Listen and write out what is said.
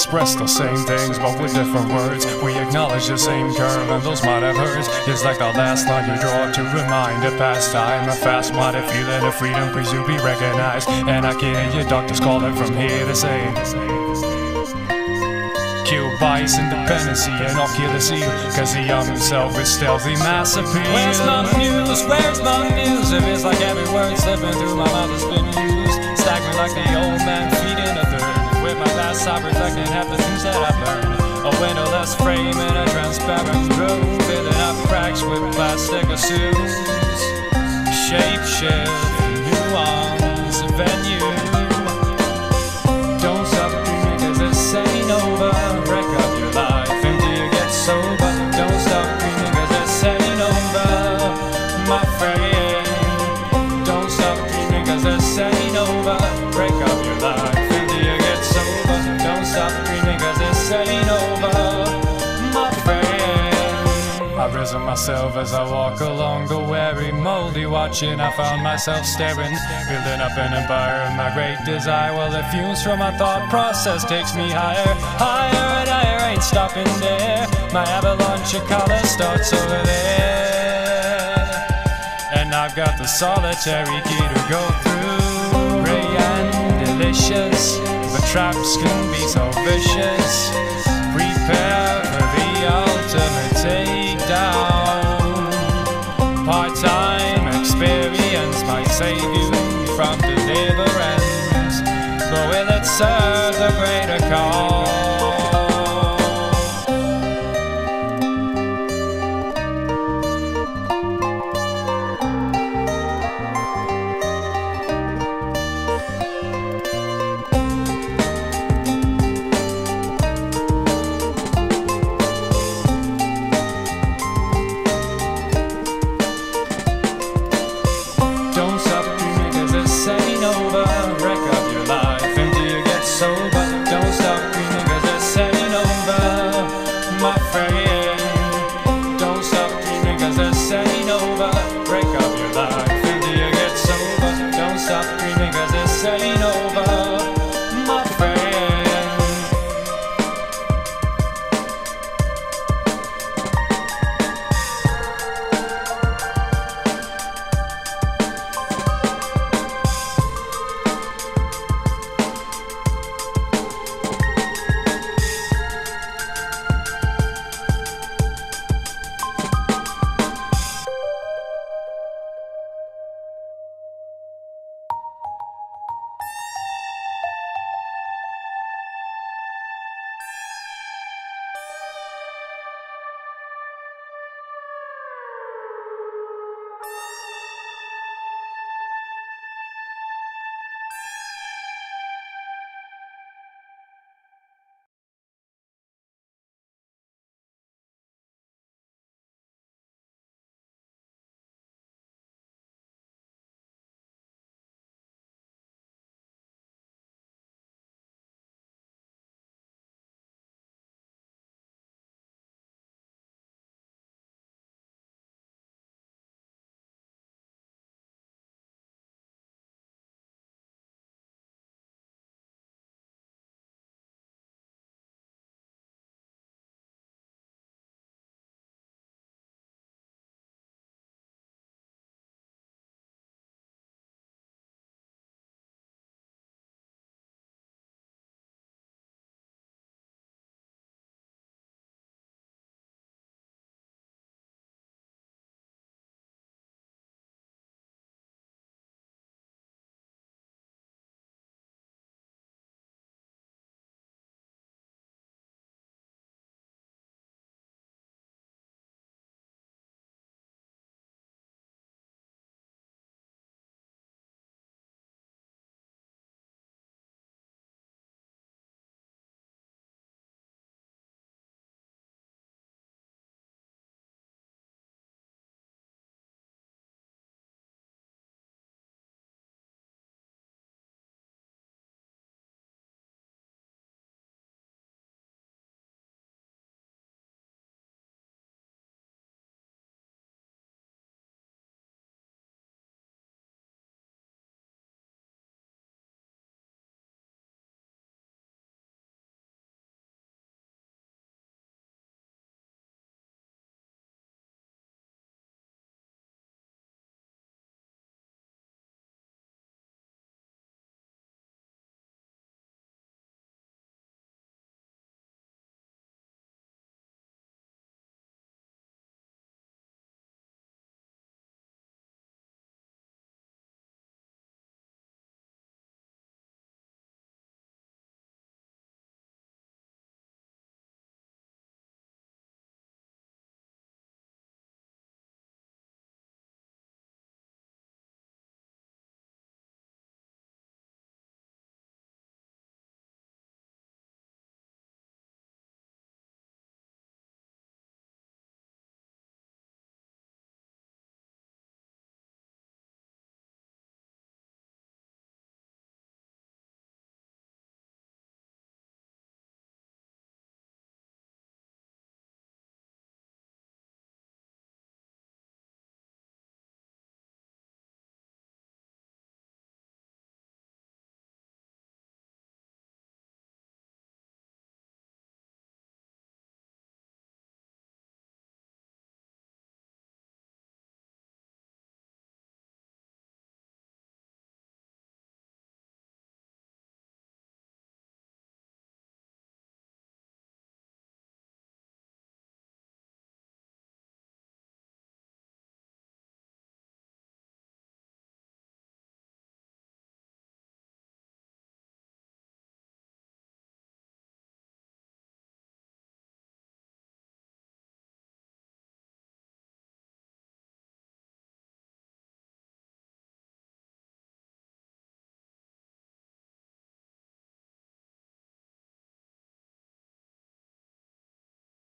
express the same things, but with different words. We acknowledge the same curve, and those might have hurts. It's like the last line you draw to remind a past time. A fast minded feeling of freedom, please you be recognized. And I can hear your doctors calling from here to say. Kill bias, and I'll kill. Cause the young himself is stealthy mass appeal. Where's my muse? Where's my muse? If it's like every word slipping through my mouth has been used. Staggering like the old man feeding a. With my past I reflecting half the things that I've learned. A windowless frame in a transparent room. Filling up cracks with plastic assumes. Shape shift, nuance, venue. I've myself as I walk along the weary, moldy watching. I found myself staring, building up an empire of my great desire. While the fumes from my thought process takes me higher, higher and higher. Ain't stopping there. My avalanche of color starts over there, and I've got the solitary key to go through. Ray and delicious, but traps can be so vicious. The greater cause? stop dreaming cause this ain't no.